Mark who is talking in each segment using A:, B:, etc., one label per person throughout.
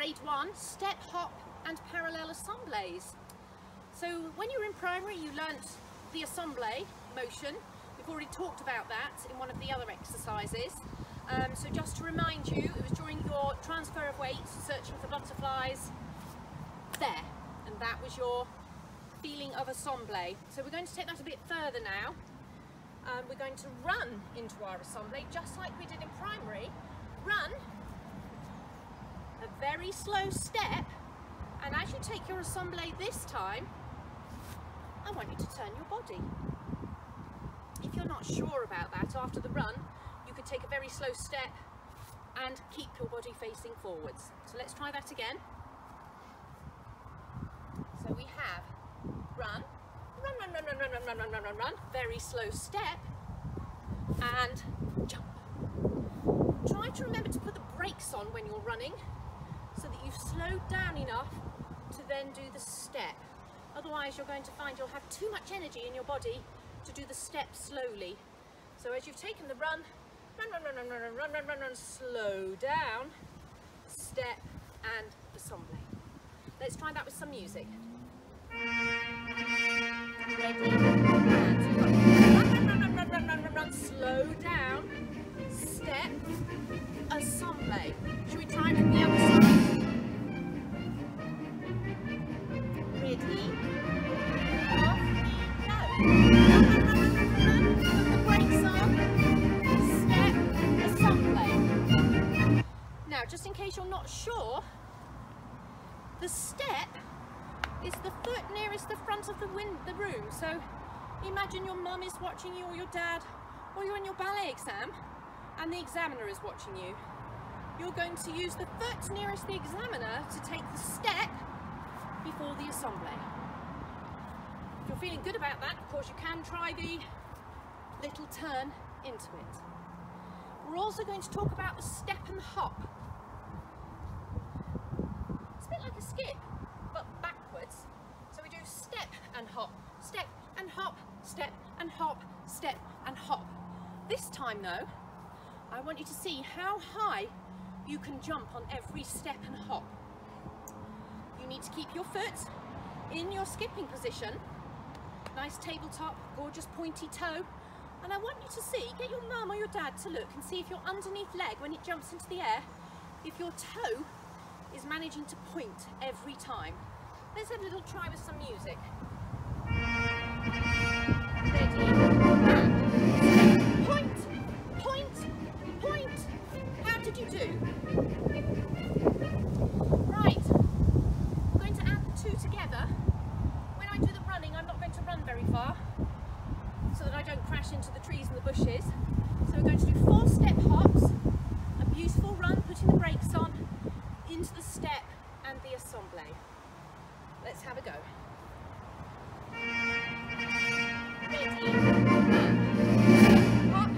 A: grade one, step, hop and parallel assemblés. So when you were in primary you learnt the assemblé motion. We've already talked about that in one of the other exercises. Um, so just to remind you, it was during your transfer of weight, searching for butterflies, there. And that was your feeling of assemblé. So we're going to take that a bit further now. Um, we're going to run into our assemblé just like we did in primary. Run, a very slow step, and as you take your assemblé this time, I want you to turn your body. If you're not sure about that after the run, you could take a very slow step and keep your body facing forwards. So let's try that again. So we have run, run, run, run, run, run, run, run, run, run, run, run, very slow step, and jump. Try to remember to put the brakes on when you're running so that you've slowed down enough to then do the step. Otherwise you're going to find you'll have too much energy in your body to do the step slowly. So as you've taken the run, run, run, run, run, run, run, run, run, run, slow down, step and assemblé. Let's try that with some music. Ready? Run, run, run, run, run, run, run, run, slow down, step, assemblé. Now, just in case you're not sure, the step is the foot nearest the front of the, win the room. So imagine your mum is watching you or your dad or you're in your ballet exam and the examiner is watching you. You're going to use the foot nearest the examiner to take the step before the assemblé. If you're feeling good about that, of course you can try the little turn into it. We're also going to talk about the step and hop. It's a bit like a skip, but backwards. So we do step and hop, step and hop, step and hop, step and hop. This time though, I want you to see how high you can jump on every step and hop. Need to keep your foot in your skipping position. Nice tabletop, gorgeous pointy toe. And I want you to see, get your mum or your dad to look and see if your underneath leg, when it jumps into the air, if your toe is managing to point every time. Let's have a little try with some music. Ready? Point, point, point. How did you do? Right, I'm going to add the two together. When I do the running, I'm not going far so that I don't crash into the trees and the bushes. So we're going to do four step hops, a beautiful run, putting the brakes on, into the step and the assemblé. Let's have a go. Hop,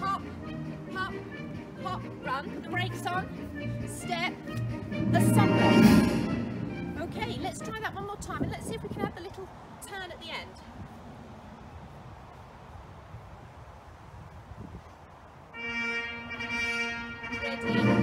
A: hop, hop, hop, run, put the brakes on, step, assemblée. Okay, let's try that one more time and let's see if we can add the little turn at the end. everything.